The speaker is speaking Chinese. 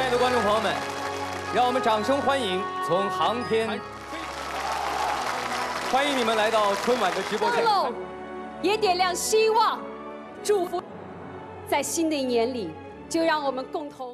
亲爱的观众朋友们让我们掌声欢迎从航天欢迎你们来到春晚的直播现场也点亮希望祝福在新的一年里就让我们共同